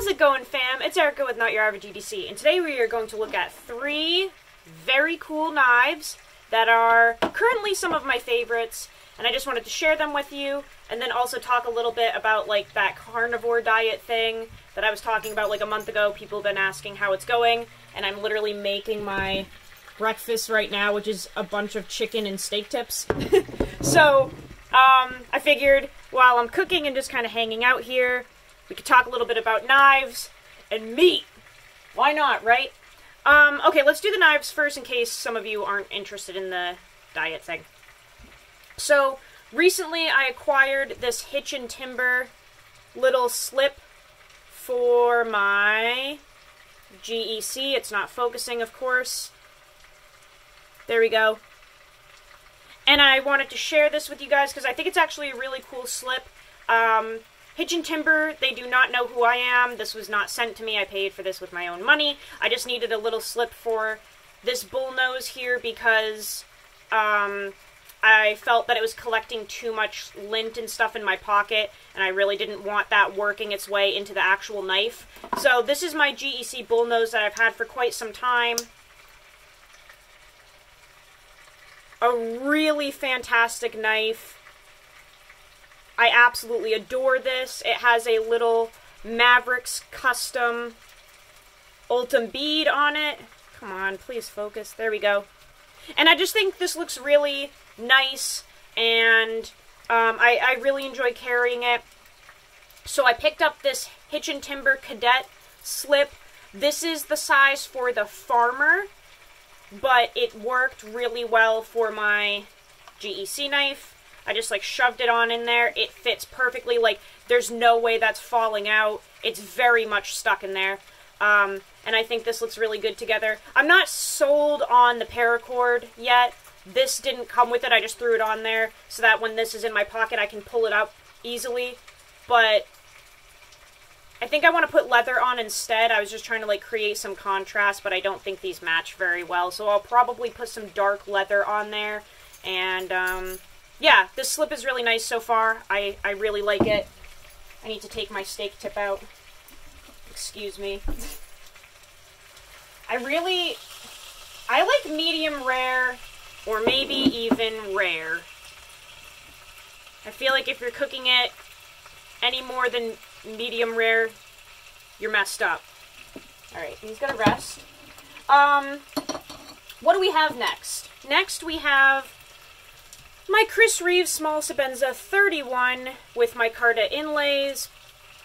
How's it going, fam? It's Erica with Not Your Average EDC, and today we are going to look at three very cool knives that are currently some of my favorites, and I just wanted to share them with you, and then also talk a little bit about like that carnivore diet thing that I was talking about like a month ago. People have been asking how it's going, and I'm literally making my breakfast right now, which is a bunch of chicken and steak tips. so, um, I figured while I'm cooking and just kind of hanging out here, we could talk a little bit about knives and meat. Why not, right? Um, okay, let's do the knives first in case some of you aren't interested in the diet thing. So, recently I acquired this Hitch and Timber little slip for my GEC. It's not focusing, of course. There we go. And I wanted to share this with you guys because I think it's actually a really cool slip. Um, And Timber, they do not know who I am. This was not sent to me. I paid for this with my own money. I just needed a little slip for this bull nose here because um, I felt that it was collecting too much lint and stuff in my pocket, and I really didn't want that working its way into the actual knife. So this is my GEC bull nose that I've had for quite some time. A really fantastic knife. I absolutely adore this. It has a little Mavericks custom Ultem bead on it. Come on, please focus. There we go. And I just think this looks really nice, and um, I, I really enjoy carrying it. So I picked up this Hitch and Timber Cadet slip. This is the size for the Farmer, but it worked really well for my GEC knife. I just like shoved it on in there. It fits perfectly. Like there's no way that's falling out. It's very much stuck in there. Um, and I think this looks really good together. I'm not sold on the paracord yet. This didn't come with it. I just threw it on there so that when this is in my pocket, I can pull it up easily. But I think I want to put leather on instead. I was just trying to like create some contrast, but I don't think these match very well. So I'll probably put some dark leather on there. And um, yeah, this slip is really nice so far. I, I really like it. I need to take my steak tip out. Excuse me. I really... I like medium rare, or maybe even rare. I feel like if you're cooking it any more than medium rare, you're messed up. Alright, he's gonna rest. Um, what do we have next? Next we have my Chris Reeves Small Sebenza 31 with micarta inlays.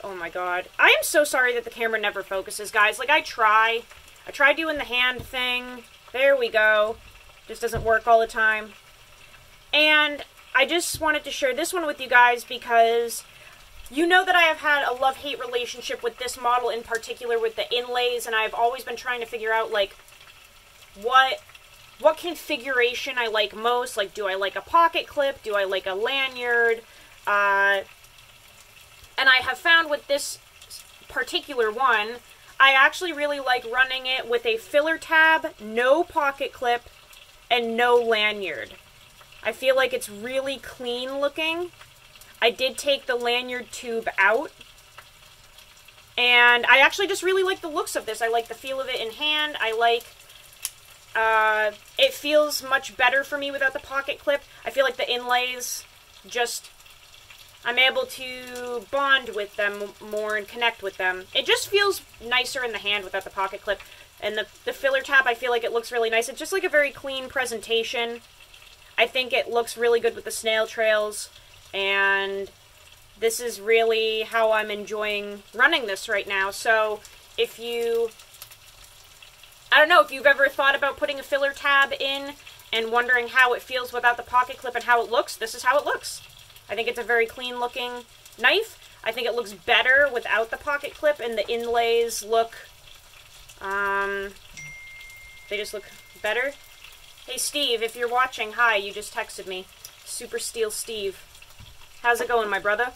Oh my god. I am so sorry that the camera never focuses, guys. Like, I try. I try doing the hand thing. There we go. Just doesn't work all the time. And I just wanted to share this one with you guys because you know that I have had a love-hate relationship with this model in particular with the inlays, and I've always been trying to figure out, like, what what configuration I like most. Like, do I like a pocket clip? Do I like a lanyard? Uh, and I have found with this particular one, I actually really like running it with a filler tab, no pocket clip, and no lanyard. I feel like it's really clean looking. I did take the lanyard tube out. And I actually just really like the looks of this. I like the feel of it in hand. I like uh, it feels much better for me without the pocket clip. I feel like the inlays just I'm able to bond with them more and connect with them. It just feels nicer in the hand without the pocket clip. And the, the filler tab, I feel like it looks really nice. It's just like a very clean presentation. I think it looks really good with the snail trails. And this is really how I'm enjoying running this right now. So if you I don't know if you've ever thought about putting a filler tab in and wondering how it feels without the pocket clip and how it looks. This is how it looks. I think it's a very clean looking knife. I think it looks better without the pocket clip and the inlays look, um, they just look better. Hey Steve, if you're watching, hi, you just texted me. Super Steel Steve. How's it going, my brother?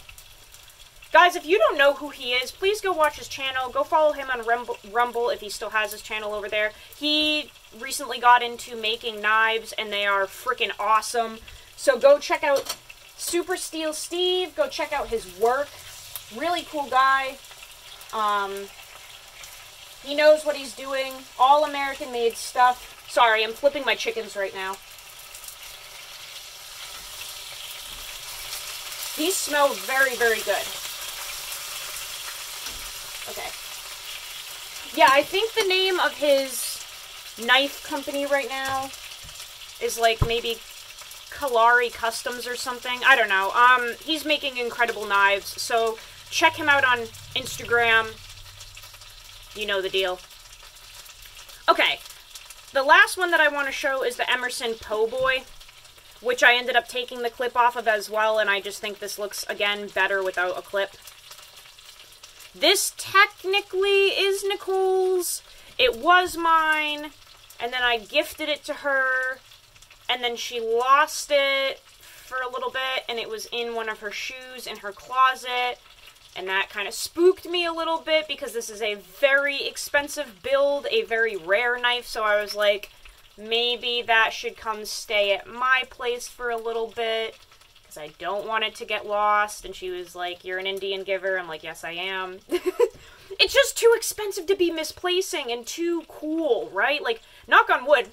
Guys, if you don't know who he is, please go watch his channel. Go follow him on Rumble, Rumble if he still has his channel over there. He recently got into making knives, and they are freaking awesome. So go check out Super Steel Steve. Go check out his work. Really cool guy. Um, he knows what he's doing. All American made stuff. Sorry, I'm flipping my chickens right now. These smell very, very good. Okay. Yeah, I think the name of his knife company right now is like maybe Kalari Customs or something. I don't know. Um, he's making incredible knives, so check him out on Instagram. You know the deal. Okay, the last one that I want to show is the Emerson Po Boy which I ended up taking the clip off of as well, and I just think this looks, again, better without a clip. This technically is Nicole's. It was mine, and then I gifted it to her, and then she lost it for a little bit, and it was in one of her shoes in her closet, and that kind of spooked me a little bit because this is a very expensive build, a very rare knife, so I was like, maybe that should come stay at my place for a little bit because I don't want it to get lost. And she was like, You're an Indian giver. I'm like, Yes, I am. it's just too expensive to be misplacing and too cool, right? Like, knock on wood,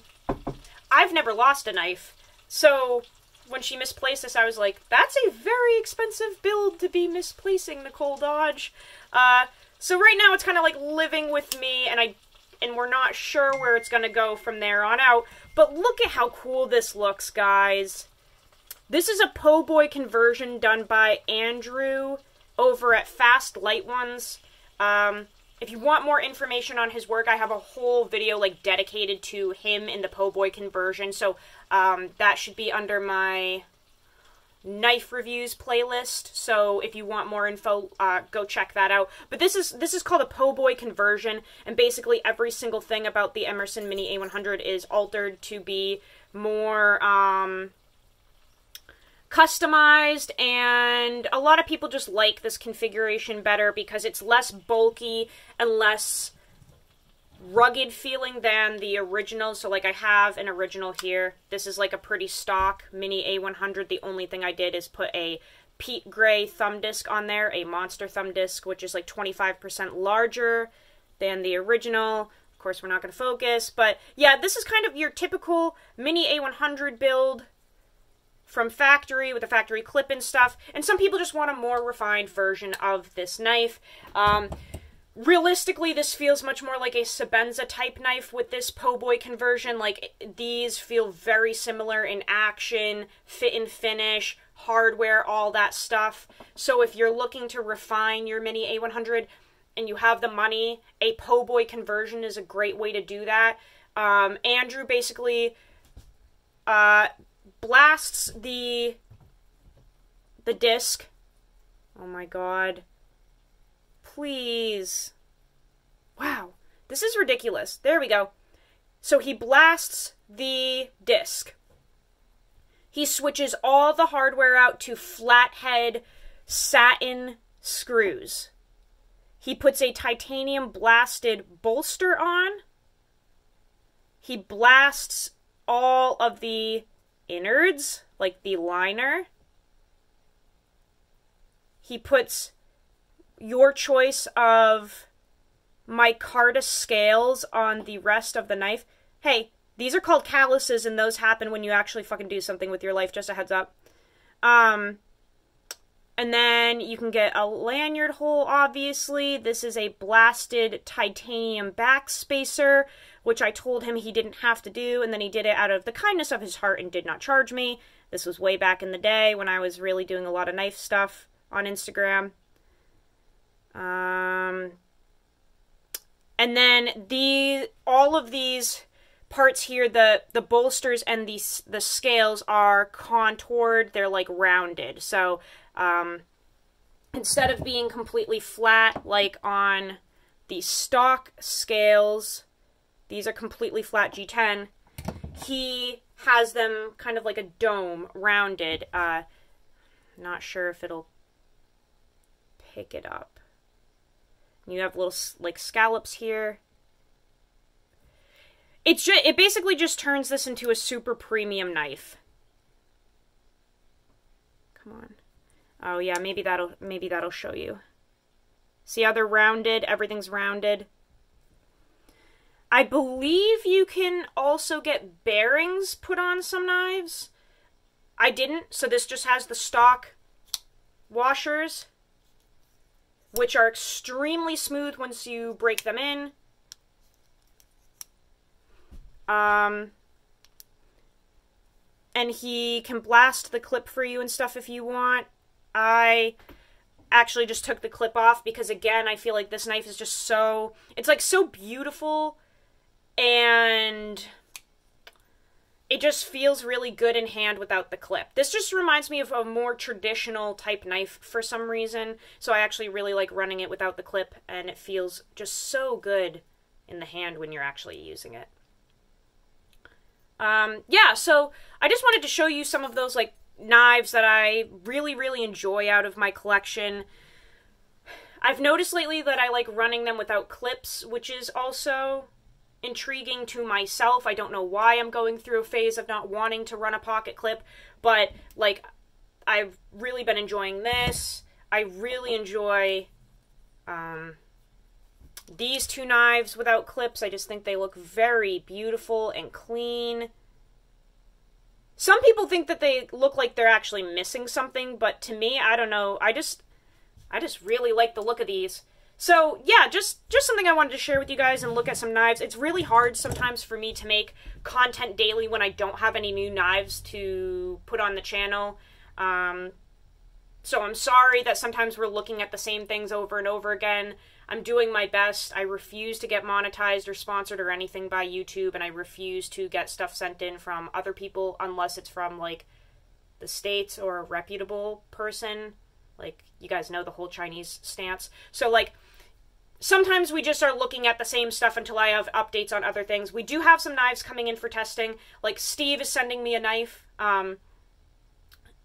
I've never lost a knife. So when she misplaced this, I was like, That's a very expensive build to be misplacing, Nicole Dodge. Uh, so right now it's kind of like living with me, and I and we're not sure where it's going to go from there on out. But look at how cool this looks, guys. This is a Po Boy conversion done by Andrew over at Fast Light Ones. Um, if you want more information on his work, I have a whole video like dedicated to him in the Po Boy conversion. So um, that should be under my knife reviews playlist. So if you want more info, uh, go check that out. But this is this is called a Po Boy conversion, and basically every single thing about the Emerson Mini A100 is altered to be more um, customized and a lot of people just like this configuration better because it's less bulky and less rugged feeling than the original. So like I have an original here. This is like a pretty stock mini A100. The only thing I did is put a Pete Gray thumb disc on there, a monster thumb disc, which is like 25% larger than the original. Of course, we're not going to focus, but yeah, this is kind of your typical mini A100 build from factory with a factory clip and stuff. And some people just want a more refined version of this knife. Um, realistically this feels much more like a Sebenza type knife with this po' boy conversion like these feel very similar in action fit and finish hardware all that stuff so if you're looking to refine your mini a100 and you have the money a po' boy conversion is a great way to do that um, andrew basically uh, blasts the the disc oh my god please. Wow, this is ridiculous. There we go. So he blasts the disc. He switches all the hardware out to flathead satin screws. He puts a titanium blasted bolster on. He blasts all of the innards, like the liner. He puts your choice of micarta scales on the rest of the knife. Hey, these are called calluses, and those happen when you actually fucking do something with your life. Just a heads up. Um, and then you can get a lanyard hole, obviously. This is a blasted titanium backspacer, which I told him he didn't have to do, and then he did it out of the kindness of his heart and did not charge me. This was way back in the day when I was really doing a lot of knife stuff on Instagram. Um, and then the all of these parts here, the the bolsters and these the scales are contoured. They're like rounded. So um, instead of being completely flat like on the stock scales, these are completely flat G10. He has them kind of like a dome, rounded. Uh, not sure if it'll pick it up. You have little like scallops here. It's just it basically just turns this into a super premium knife. Come on. Oh yeah, maybe that'll maybe that'll show you. See how they're rounded? Everything's rounded. I believe you can also get bearings put on some knives. I didn't, so this just has the stock washers, which are extremely smooth once you break them in. Um, and he can blast the clip for you and stuff if you want. I actually just took the clip off because again, I feel like this knife is just so it's like so beautiful and it just feels really good in hand without the clip. This just reminds me of a more traditional type knife for some reason, so I actually really like running it without the clip and it feels just so good in the hand when you're actually using it. Um, yeah, so I just wanted to show you some of those like knives that I really, really enjoy out of my collection. I've noticed lately that I like running them without clips, which is also intriguing to myself. I don't know why I'm going through a phase of not wanting to run a pocket clip, but like I've really been enjoying this. I really enjoy um, these two knives without clips. I just think they look very beautiful and clean. Some people think that they look like they're actually missing something, but to me, I don't know. I just I just really like the look of these. So, yeah, just just something I wanted to share with you guys and look at some knives. It's really hard sometimes for me to make content daily when I don't have any new knives to put on the channel. Um, so I'm sorry that sometimes we're looking at the same things over and over again. I'm doing my best. I refuse to get monetized or sponsored or anything by YouTube, and I refuse to get stuff sent in from other people unless it's from like the States or a reputable person. Like, you guys know the whole Chinese stance. So, like, sometimes we just are looking at the same stuff until I have updates on other things. We do have some knives coming in for testing. Like, Steve is sending me a knife. Um,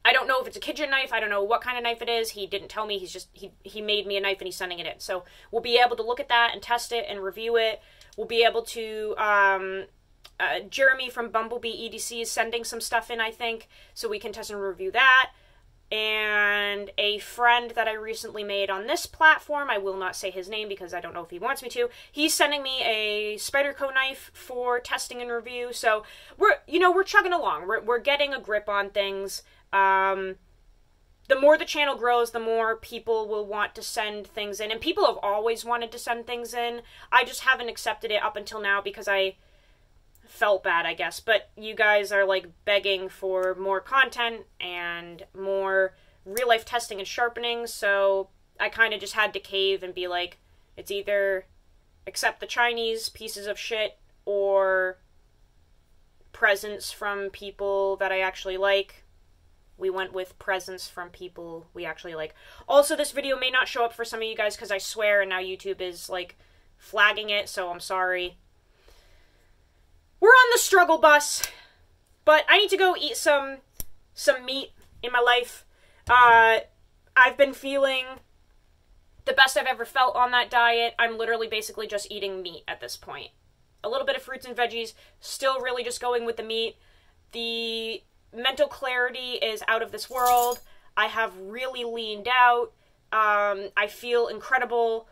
I don't know if it's a kitchen knife. I don't know what kind of knife it is. He didn't tell me. He's just he he made me a knife and he's sending it in. So we'll be able to look at that and test it and review it. We'll be able to. Um, uh, Jeremy from Bumblebee EDC is sending some stuff in, I think, so we can test and review that. And a friend that I recently made on this platform, I will not say his name because I don't know if he wants me to. He's sending me a Spyderco knife for testing and review. So we're, you know, we're chugging along. We're, we're getting a grip on things. Um, the more the channel grows, the more people will want to send things in. And people have always wanted to send things in. I just haven't accepted it up until now because I felt bad, I guess. But you guys are like begging for more content and more real life testing and sharpening. So I kind of just had to cave and be like, it's either accept the Chinese pieces of shit or presents from people that I actually like we went with presents from people we actually like. Also, this video may not show up for some of you guys because I swear and now YouTube is like flagging it, so I'm sorry. We're on the struggle bus, but I need to go eat some some meat in my life. Uh, I've been feeling the best I've ever felt on that diet. I'm literally basically just eating meat at this point. A little bit of fruits and veggies, still really just going with the meat. The mental clarity is out of this world. I have really leaned out. Um, I feel incredible.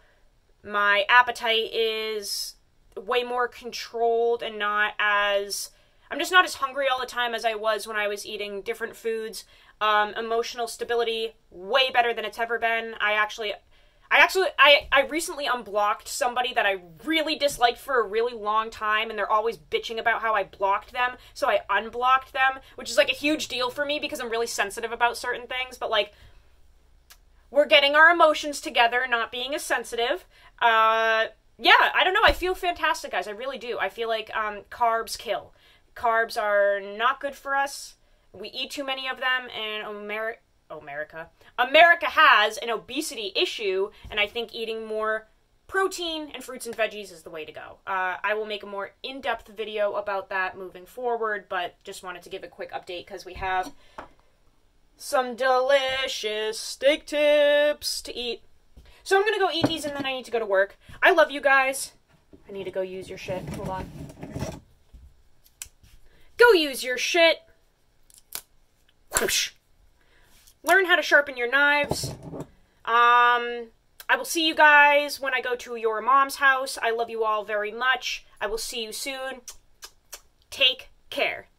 My appetite is way more controlled and not as. I'm just not as hungry all the time as I was when I was eating different foods. Um, emotional stability, way better than it's ever been. I actually I actually I I recently unblocked somebody that I really disliked for a really long time and they're always bitching about how I blocked them. So I unblocked them, which is like a huge deal for me because I'm really sensitive about certain things, but like we're getting our emotions together, not being as sensitive. Uh yeah, I don't know. I feel fantastic, guys. I really do. I feel like um, carbs kill. Carbs are not good for us. We eat too many of them, and America America. America has an obesity issue, and I think eating more protein and fruits and veggies is the way to go. Uh, I will make a more in depth video about that moving forward, but just wanted to give a quick update because we have some delicious steak tips to eat. So I'm gonna go eat these and then I need to go to work. I love you guys. I need to go use your shit. Hold on. Go use your shit. Whoosh learn how to sharpen your knives. Um, I will see you guys when I go to your mom's house. I love you all very much. I will see you soon. Take care.